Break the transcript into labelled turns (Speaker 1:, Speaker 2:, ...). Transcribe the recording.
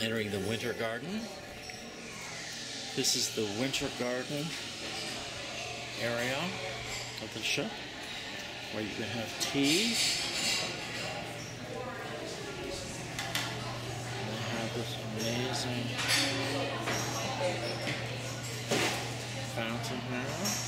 Speaker 1: entering the winter garden. This is the winter garden area of the ship where you can have tea. And they have this amazing fountain here.